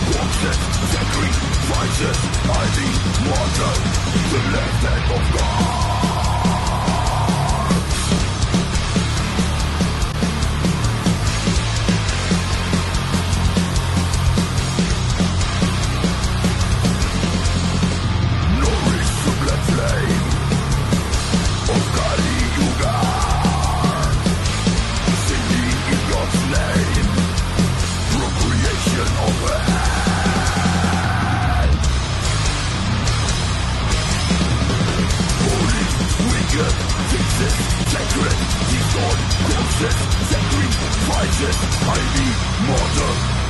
Wanted, sacrifices, I the water. Crisis, sacred, discord, corpses, sacrifices, I need mortar